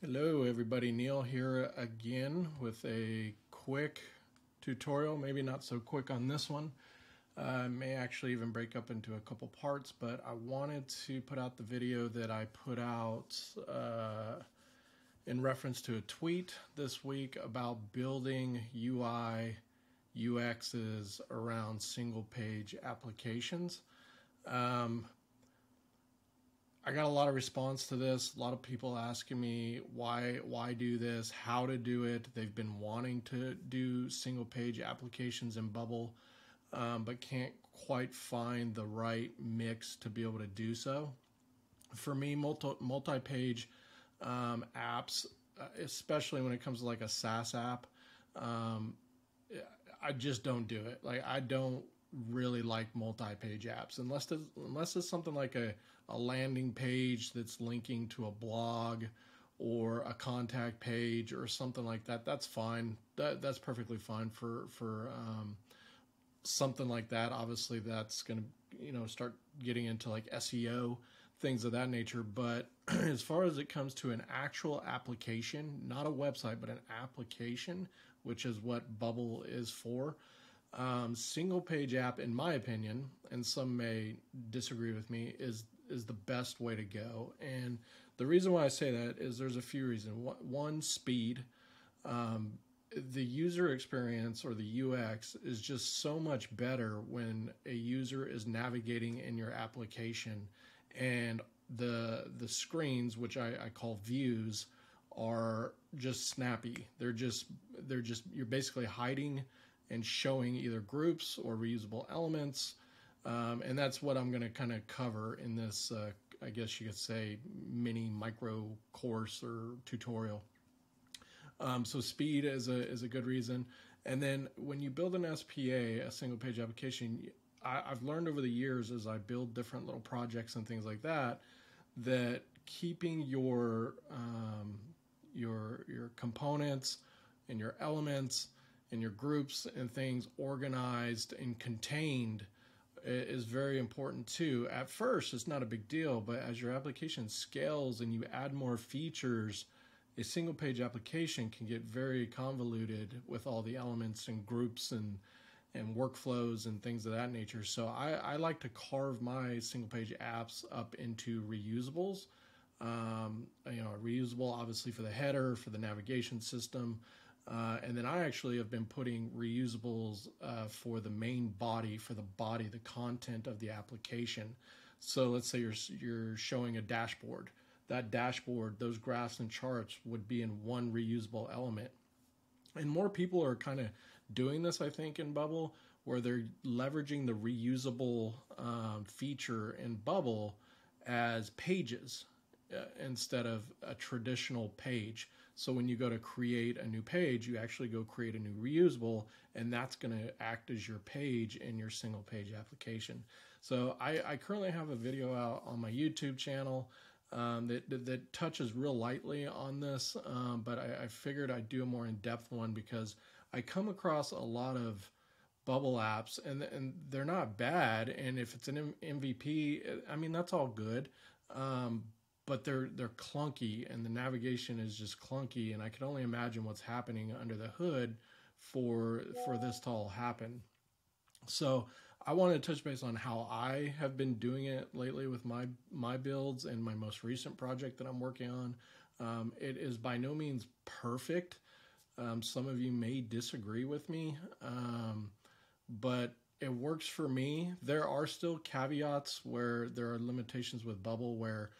Hello everybody, Neil here again with a quick tutorial, maybe not so quick on this one. Uh, may actually even break up into a couple parts, but I wanted to put out the video that I put out uh, in reference to a tweet this week about building UI UXs around single page applications. Um, I got a lot of response to this. A lot of people asking me why why do this, how to do it. They've been wanting to do single page applications in Bubble, um, but can't quite find the right mix to be able to do so. For me, multi multi page um, apps, uh, especially when it comes to like a SaaS app, um, I just don't do it. Like I don't really like multi-page apps. Unless it's, unless it's something like a, a landing page that's linking to a blog or a contact page or something like that that's fine. That that's perfectly fine for for um, something like that. Obviously that's going to you know start getting into like SEO things of that nature. But as far as it comes to an actual application not a website but an application which is what bubble is for um, single page app, in my opinion, and some may disagree with me, is is the best way to go. And the reason why I say that is there's a few reasons. One, speed. Um, the user experience or the UX is just so much better when a user is navigating in your application and the the screens, which I, I call views, are just snappy. They're just they're just you're basically hiding and showing either groups or reusable elements. Um, and that's what I'm going to kind of cover in this, uh, I guess you could say, mini micro course or tutorial. Um, so speed is a is a good reason. And then when you build an SPA, a single page application, I, I've learned over the years as I build different little projects and things like that, that keeping your um, your your components and your elements and your groups and things organized and contained is very important too. At first, it's not a big deal, but as your application scales and you add more features, a single page application can get very convoluted with all the elements and groups and and workflows and things of that nature. So I, I like to carve my single page apps up into reusables. Um, you know, reusable obviously for the header, for the navigation system, uh, and then I actually have been putting reusables uh, for the main body, for the body, the content of the application. So let's say you're you're showing a dashboard. That dashboard, those graphs and charts would be in one reusable element. And more people are kind of doing this, I think, in Bubble, where they're leveraging the reusable um, feature in Bubble as pages uh, instead of a traditional page. So when you go to create a new page, you actually go create a new reusable, and that's going to act as your page in your single page application. So I, I currently have a video out on my YouTube channel um, that, that, that touches real lightly on this, um, but I, I figured I'd do a more in depth one because I come across a lot of bubble apps and and they're not bad and if it's an MVP I mean that's all good um, but they're they're clunky and the navigation is just clunky and I can only imagine what's happening under the hood for for this to all happen. So I want to touch base on how I have been doing it lately with my my builds and my most recent project that I'm working on. Um, it is by no means perfect. Um, some of you may disagree with me, um, but it works for me. There are still caveats where there are limitations with Bubble where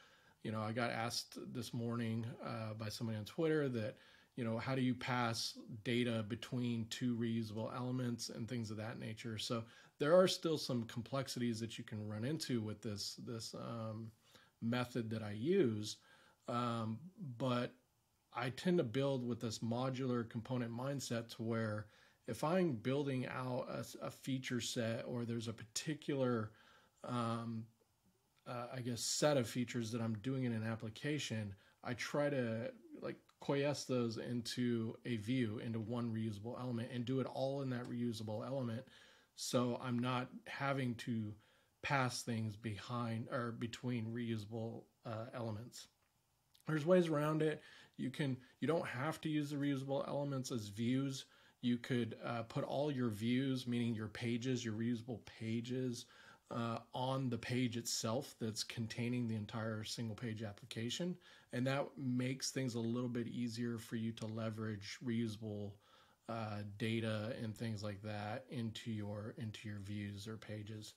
you know, I got asked this morning uh, by somebody on Twitter that, you know, how do you pass data between two reusable elements and things of that nature? So there are still some complexities that you can run into with this this um, method that I use, um, but I tend to build with this modular component mindset to where if I'm building out a, a feature set or there's a particular um, uh, I guess set of features that I'm doing in an application, I try to like coalesce those into a view into one reusable element and do it all in that reusable element. So I'm not having to pass things behind or between reusable uh, elements. There's ways around it. You can you don't have to use the reusable elements as views. You could uh, put all your views, meaning your pages, your reusable pages, uh, on the page itself that's containing the entire single page application. And that makes things a little bit easier for you to leverage reusable uh, data and things like that into your into your views or pages.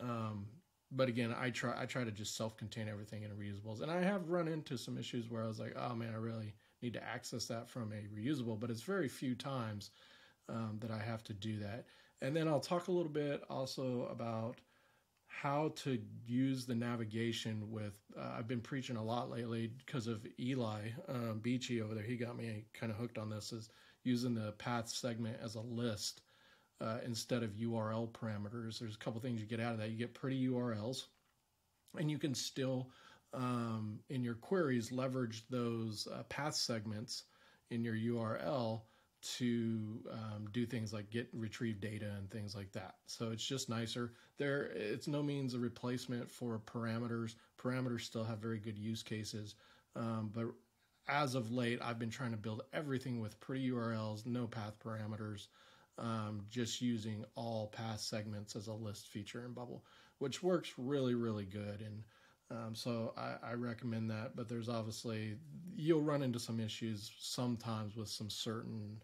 Um, but again, I try I try to just self-contain everything in reusables, and I have run into some issues where I was like, oh man, I really need to access that from a reusable, but it's very few times um, that I have to do that. And then I'll talk a little bit also about how to use the navigation with uh, i've been preaching a lot lately because of eli um, beachy over there. He got me kind of hooked on this is using the path segment as a list uh, instead of url parameters. There's a couple things you get out of that. You get pretty urls and you can still um, in your queries leverage those uh, path segments in your url to um, do things like get retrieve data and things like that. So it's just nicer. There, it's no means a replacement for parameters. Parameters still have very good use cases, um, but as of late, I've been trying to build everything with pretty URLs, no path parameters, um, just using all path segments as a list feature in Bubble, which works really, really good. And um, so I, I, recommend that. But there's obviously you'll run into some issues sometimes with some certain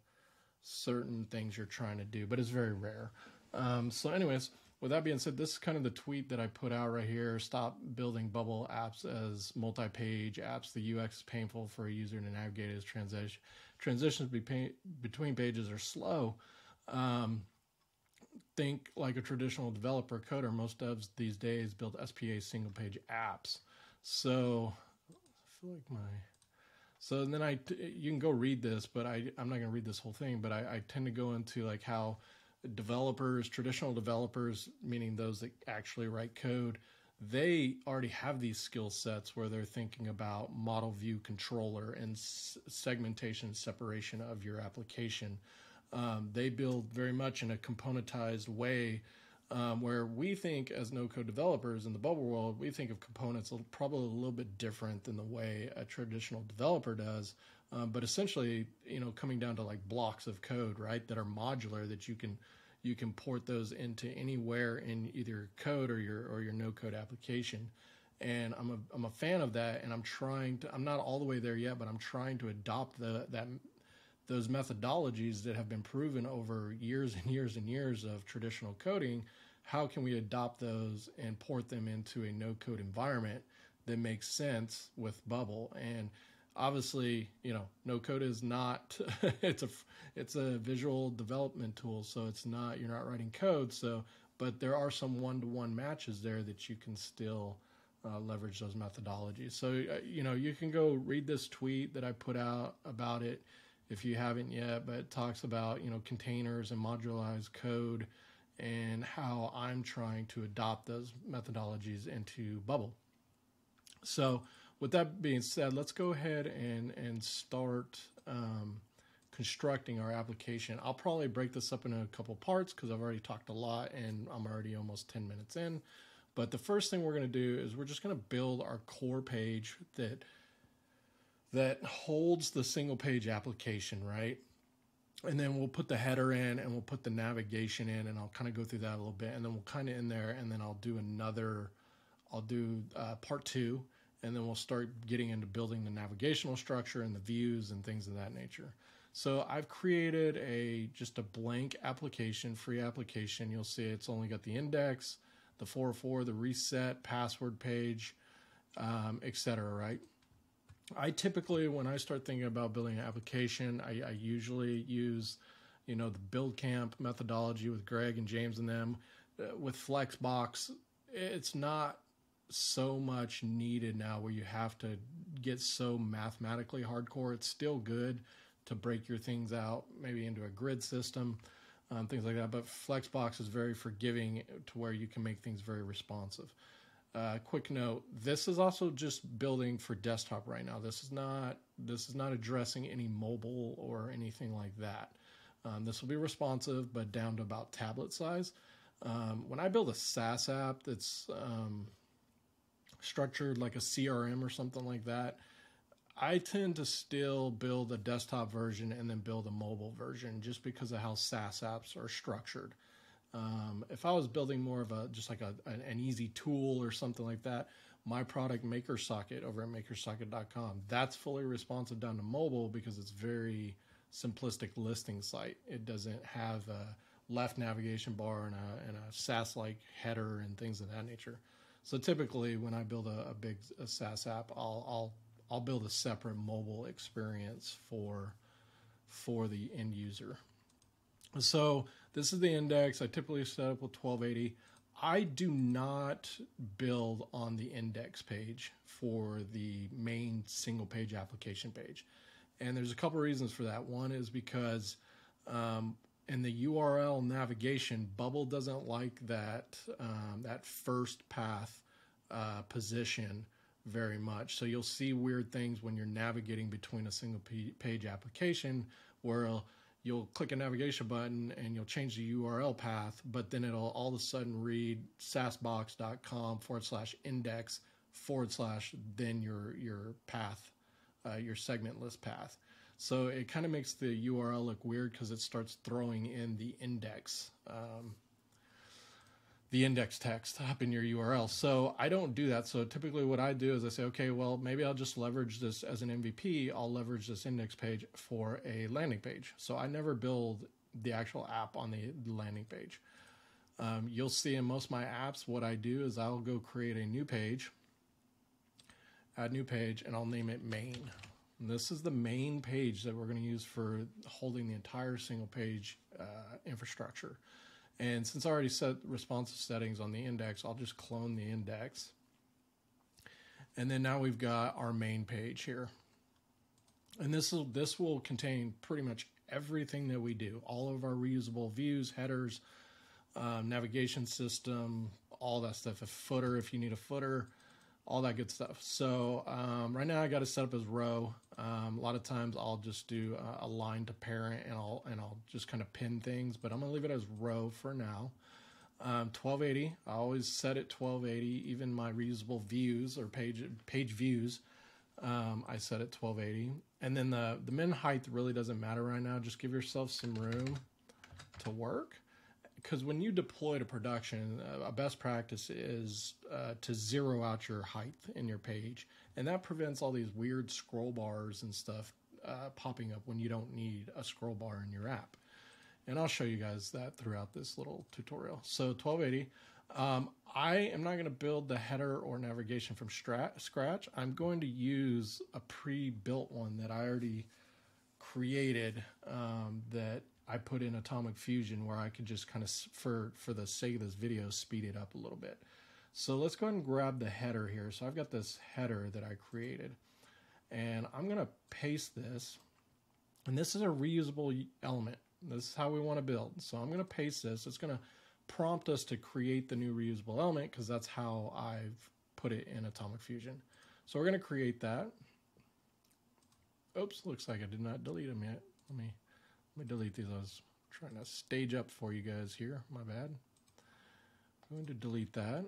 certain things you're trying to do, but it's very rare. Um, so, anyways, with that being said, this is kind of the tweet that I put out right here. Stop building bubble apps as multi-page apps. The UX is painful for a user to navigate as transition transitions between pages are slow. Um, think like a traditional developer coder. Most devs these days build SPA single page apps. So I feel like my so then I, you can go read this, but I, I'm not going to read this whole thing. But I, I tend to go into like how developers, traditional developers, meaning those that actually write code, they already have these skill sets where they're thinking about model view controller and segmentation separation of your application. Um, they build very much in a componentized way um, where we think as no code developers in the bubble world, we think of components probably a little bit different than the way a traditional developer does. Um, but essentially, you know, coming down to like blocks of code, right, that are modular that you can you can port those into anywhere in either code or your or your no code application. And I'm a I'm a fan of that, and I'm trying to. I'm not all the way there yet, but I'm trying to adopt the that those methodologies that have been proven over years and years and years of traditional coding, how can we adopt those and port them into a no code environment that makes sense with Bubble? And obviously, you know, no code is not it's a it's a visual development tool, so it's not you're not writing code. So, but there are some one to one matches there that you can still uh, leverage those methodologies. So, uh, you know, you can go read this tweet that I put out about it if you haven't yet, but it talks about, you know, containers and modularized code and how I'm trying to adopt those methodologies into Bubble. So, with that being said, let's go ahead and, and start um, constructing our application. I'll probably break this up into a couple parts because I've already talked a lot and I'm already almost 10 minutes in. But the first thing we're going to do is we're just going to build our core page that that holds the single page application, right? And then we'll put the header in and we'll put the navigation in and I'll kind of go through that a little bit and then we'll kind of in there and then I'll do another, I'll do uh, part two and then we'll start getting into building the navigational structure and the views and things of that nature. So I've created a just a blank application, free application. You'll see it's only got the index, the 404, the reset, password page, um, etc. Right? I typically, when I start thinking about building an application, I, I usually use, you know, the Buildcamp methodology with Greg and James and them. Uh, with Flexbox, it's not so much needed now where you have to get so mathematically hardcore. It's still good to break your things out, maybe into a grid system, um, things like that. But Flexbox is very forgiving to where you can make things very responsive. Uh, quick note: This is also just building for desktop right now. This is not this is not addressing any mobile or anything like that. Um, this will be responsive, but down to about tablet size. Um, when I build a SaaS app that's um, structured like a CRM or something like that, I tend to still build a desktop version and then build a mobile version just because of how SaaS apps are structured. Um, if I was building more of a just like a, an, easy tool or something like that, my product MakerSocket over at makersocket.com, that's fully responsive down to mobile because it's very simplistic listing site. It doesn't have a left navigation bar and a, and a SaaS like header and things of that nature. So typically, when I build a, a big a SaaS app, I'll, I'll I'll build a separate mobile experience for for the end user. So this is the index. I typically set up with 1280. I do not build on the index page for the main single page application page. And there's a couple reasons for that. One is because um, in the URL navigation, Bubble doesn't like that um, that first path uh, position very much. So you'll see weird things when you're navigating between a single page application where you'll click a navigation button and you'll change the URL path, but then it'll all of a sudden read saasbox.com forward slash index forward slash then your your path, uh, your segment list path. So it kind of makes the URL look weird because it starts throwing in the index, um, the index text up in your URL. So I don't do that. So typically what I do is I say, okay, well, maybe I'll just leverage this as an MVP. I'll leverage this index page for a landing page. So I never build the actual app on the landing page. Um, you'll see in most of my apps, what I do is I'll go create a new page, add new page, and I'll name it main. And this is the main page that we're going to use for holding the entire single page uh, infrastructure. And since I already set responsive settings on the index, I'll just clone the index. And then now we've got our main page here. And this will this will contain pretty much everything that we do, all of our reusable views, headers, um, navigation system, all that stuff. A footer if you need a footer, all that good stuff. So um, right now I got it set up as row. Um, a lot of times I'll just do a, a, line to parent and I'll and I'll just kind of pin things, but I'm gonna leave it as row for now. Um, 1280. I always set it 1280. Even my reusable views or page page views, um, I set it 1280. And then the the min height really doesn't matter right now. Just give yourself some room to work because when you deploy to production, uh, a best practice is uh, to zero out your height in your page, and that prevents all these weird scroll bars and stuff uh, popping up when you don't need a scroll bar in your app. And I'll show you guys that throughout this little tutorial. So 1280. Um, I am not going to build the header or navigation from scratch. I'm going to use a pre-built one that I already created um, that I put in Atomic Fusion where I could just kind of, for, for the sake of this video, speed it up a little bit. So let's go ahead and grab the header here. So I've got this header that I created and I'm going to paste this. And this is a reusable element. This is how we want to build. So I'm going to paste this. It's going to prompt us to create the new reusable element because that's how I've put it in Atomic Fusion. So we're going to create that. Oops, looks like I did not delete them yet. Let me let me delete these. I was trying to stage up for you guys here. My bad. I'm going to delete that.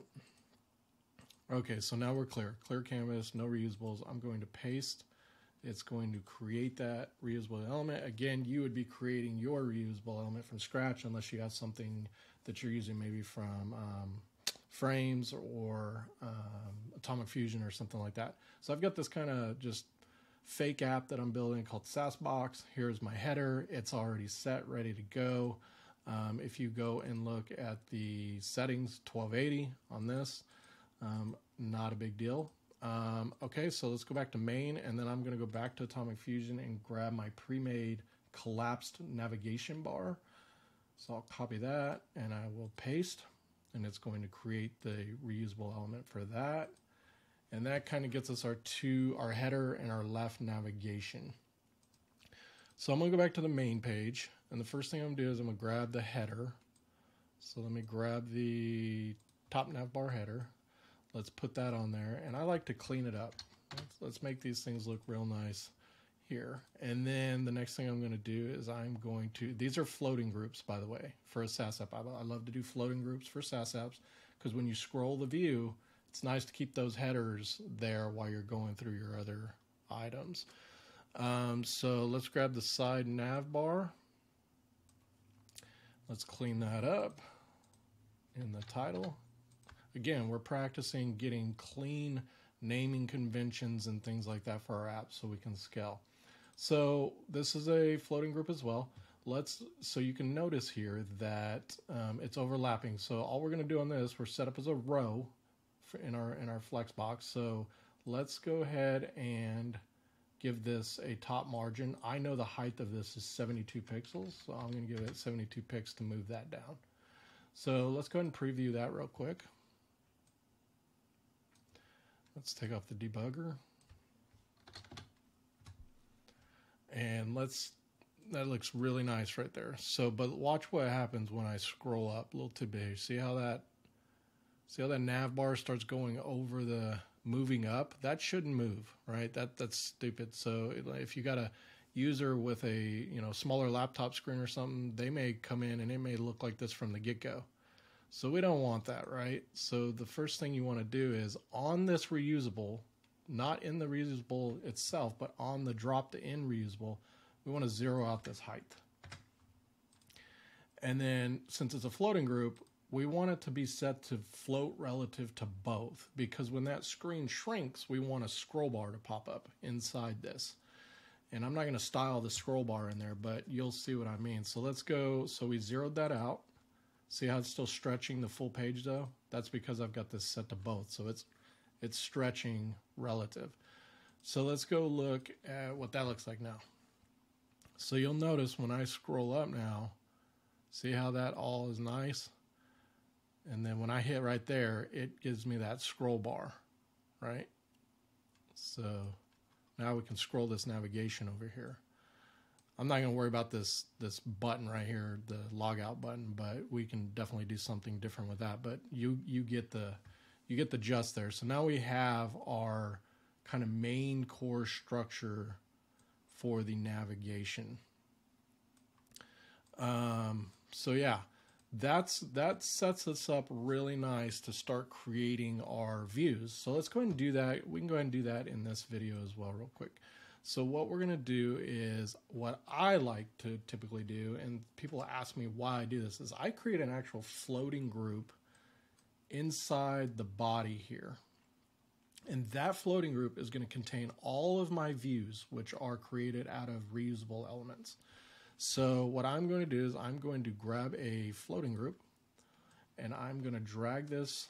Okay, so now we're clear. Clear canvas, no reusables. I'm going to paste. It's going to create that reusable element. Again, you would be creating your reusable element from scratch unless you have something that you're using maybe from um, frames or um, atomic fusion or something like that. So I've got this kind of just fake app that I'm building called SaaSbox. Here's my header. It's already set, ready to go. Um, if you go and look at the settings, 1280 on this, um, not a big deal. Um, okay, so let's go back to main, and then I'm going to go back to Atomic Fusion and grab my pre-made collapsed navigation bar. So I'll copy that, and I will paste, and it's going to create the reusable element for that. And that kind of gets us our two, our header and our left navigation. So I'm gonna go back to the main page. And the first thing I'm gonna do is I'm gonna grab the header. So let me grab the top nav bar header. Let's put that on there. And I like to clean it up. Let's, let's make these things look real nice here. And then the next thing I'm going to do is I'm going to, these are floating groups, by the way, for a SaaS app. I, I love to do floating groups for SaaS apps because when you scroll the view, it's nice to keep those headers there while you're going through your other items. Um, so let's grab the side nav bar. Let's clean that up in the title. Again, we're practicing getting clean naming conventions and things like that for our app so we can scale. So this is a floating group as well. Let's so you can notice here that um, it's overlapping. So all we're going to do on this, we're set up as a row in our in our flex box. So let's go ahead and give this a top margin. I know the height of this is 72 pixels, so I'm going to give it 72 pixels to move that down. So let's go ahead and preview that real quick. Let's take off the debugger. And let's, that looks really nice right there. So, but watch what happens when I scroll up a little too big. See how that, see how that nav bar starts going over the, moving up, that shouldn't move, right? That that's stupid. So if you got a user with a you know smaller laptop screen or something, they may come in and it may look like this from the get go. So we don't want that, right? So the first thing you want to do is on this reusable, not in the reusable itself, but on the drop to in reusable, we want to zero out this height. And then since it's a floating group, we want it to be set to float relative to both because when that screen shrinks, we want a scroll bar to pop up inside this. And I'm not going to style the scroll bar in there, but you'll see what I mean. So let's go. So we zeroed that out. See how it's still stretching the full page though? That's because I've got this set to both. So it's it's stretching relative. So let's go look at what that looks like now. So you'll notice when I scroll up now, see how that all is nice? And then when I hit right there, it gives me that scroll bar, right? So now we can scroll this navigation over here. I'm not going to worry about this this button right here, the logout button, but we can definitely do something different with that. But you you get the you get the just there. So now we have our kind of main core structure for the navigation. Um, so yeah, that's that sets us up really nice to start creating our views. So let's go ahead and do that. We can go ahead and do that in this video as well real quick. So what we're going to do is what I like to typically do, and people ask me why I do this, is I create an actual floating group inside the body here. And that floating group is going to contain all of my views, which are created out of reusable elements. So what I'm going to do is I'm going to grab a floating group and I'm going to drag this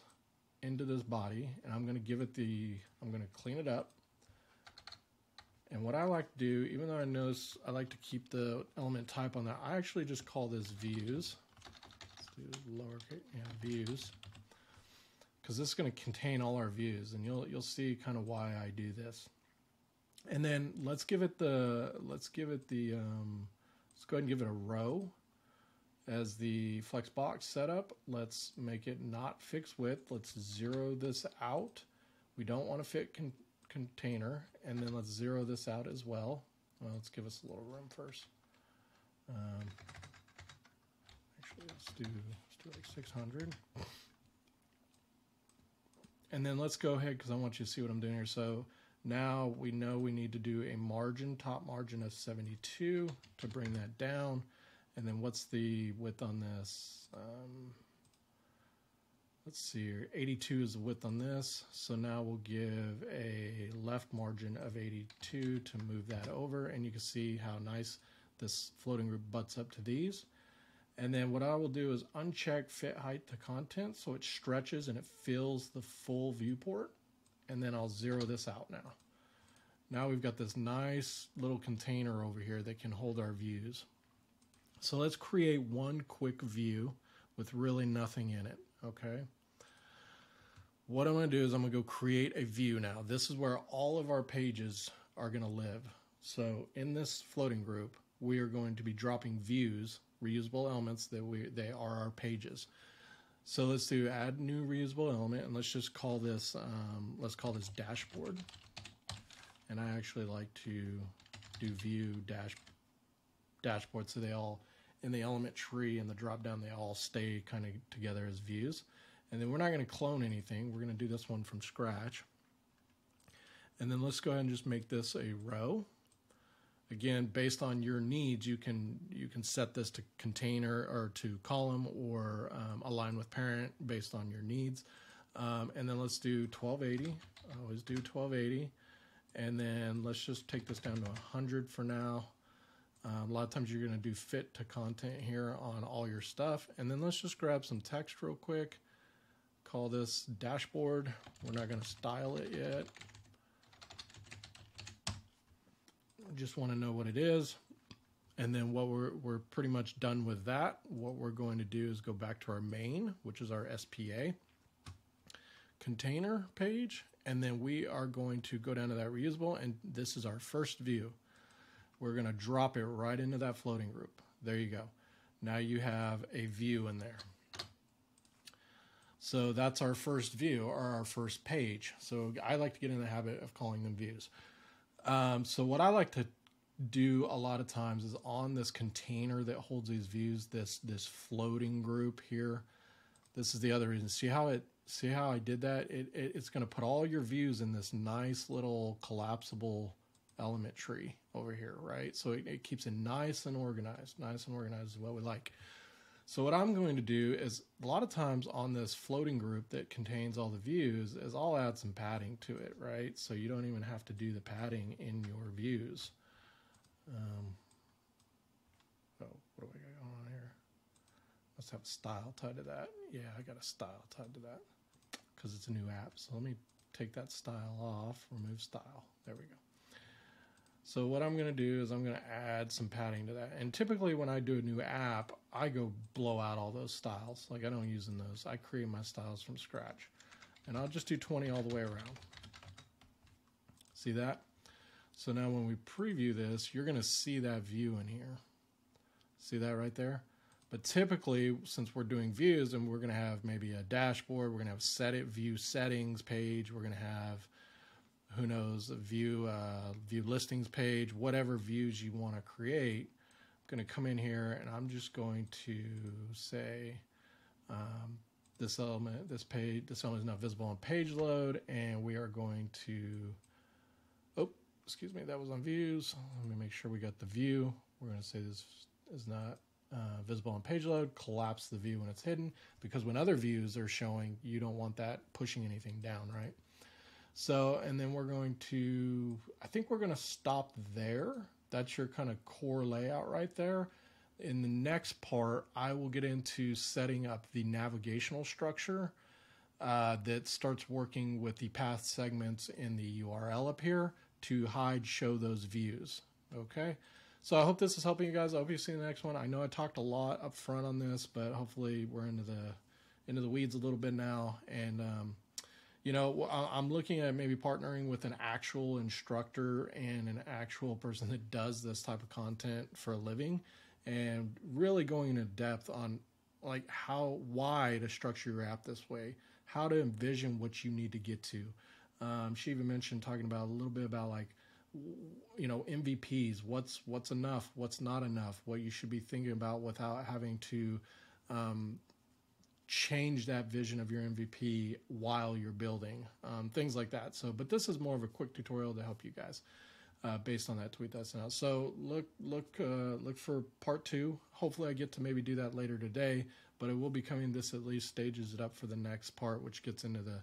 into this body and I'm going to give it the, I'm going to clean it up. And what I like to do, even though I notice I like to keep the element type on that, I actually just call this views. Let's do yeah, views. Because this is going to contain all our views and you'll, you'll see kind of why I do this. And then let's give it the, let's give it the, um, Let's go ahead and give it a row as the Flexbox setup. Let's make it not fixed width. Let's zero this out. We don't want to fit con container. And then let's zero this out as well. Well, let's give us a little room first. Um, actually, let's do, let's do like 600. And then let's go ahead because I want you to see what I'm doing here. So now we know we need to do a margin, top margin of 72 to bring that down. And then what's the width on this? Um, let's see here, 82 is the width on this. So now we'll give a left margin of 82 to move that over. And you can see how nice this floating group butts up to these. And then what I will do is uncheck fit height to content so it stretches and it fills the full viewport and then I'll zero this out now. Now we've got this nice little container over here that can hold our views. So let's create one quick view with really nothing in it, okay? What I'm gonna do is I'm gonna go create a view now. This is where all of our pages are gonna live. So in this floating group, we are going to be dropping views, reusable elements that we they are our pages. So let's do add new reusable element and let's just call this, um, let's call this dashboard. And I actually like to do view dash dashboard so they all, in the element tree and the drop down, they all stay kind of together as views. And then we're not going to clone anything. We're going to do this one from scratch. And then let's go ahead and just make this a row. Again, based on your needs, you can you can set this to container or to column or um, align with parent based on your needs. Um, and then let's do 1280. I always do 1280. And then let's just take this down to 100 for now. Um, a lot of times you're going to do fit to content here on all your stuff. And then let's just grab some text real quick. Call this dashboard. We're not going to style it yet. Just want to know what it is. And then what we're, we're pretty much done with that. What we're going to do is go back to our main, which is our SPA container page. And then we are going to go down to that reusable. And this is our first view. We're going to drop it right into that floating group. There you go. Now you have a view in there. So that's our first view or our first page. So I like to get in the habit of calling them views. Um, so what I like to do a lot of times is on this container that holds these views, this this floating group here. This is the other reason. See how it see how I did that? It, it it's going to put all your views in this nice little collapsible element tree over here, right? So it, it keeps it nice and organized. Nice and organized is what we like. So what I'm going to do is a lot of times on this floating group that contains all the views is I'll add some padding to it, right? So you don't even have to do the padding in your views. Um, oh, what do I got going on here? Must have a style tied to that. Yeah, I got a style tied to that because it's a new app. So let me take that style off, remove style. There we go. So what I'm going to do is I'm going to add some padding to that. And typically when I do a new app, I go blow out all those styles. Like I don't use in those. I create my styles from scratch. And I'll just do 20 all the way around. See that? So now when we preview this, you're going to see that view in here. See that right there? But typically, since we're doing views and we're going to have maybe a dashboard, we're going to have set it view settings page, we're going to have who knows, view uh, view listings page, whatever views you want to create. I'm going to come in here and I'm just going to say um, this element, this page, this element is not visible on page load, and we are going to, oh, excuse me, that was on views. Let me make sure we got the view. We're going to say this is not uh, visible on page load, collapse the view when it's hidden, because when other views are showing, you don't want that pushing anything down, right? So, and then we're going to, I think we're going to stop there. That's your kind of core layout right there. In the next part, I will get into setting up the navigational structure uh, that starts working with the path segments in the URL up here to hide, show those views. Okay. So I hope this is helping you guys. I hope you see the next one. I know I talked a lot up front on this, but hopefully we're into the into the weeds a little bit now. And um, you know, I'm looking at maybe partnering with an actual instructor and an actual person that does this type of content for a living and really going into depth on like how why to structure your app this way, how to envision what you need to get to. Um, she even mentioned talking about a little bit about like you know MVPs, what's what's enough, what's not enough, what you should be thinking about without having to um, change that vision of your MVP while you're building, um, things like that. So, but this is more of a quick tutorial to help you guys uh, based on that tweet that's out. So look, look, uh, look for part two. Hopefully, I get to maybe do that later today. But it will be coming. This at least stages it up for the next part, which gets into the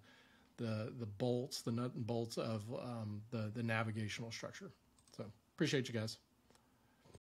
the the bolts, the nut and bolts of um, the the navigational structure. So appreciate you guys.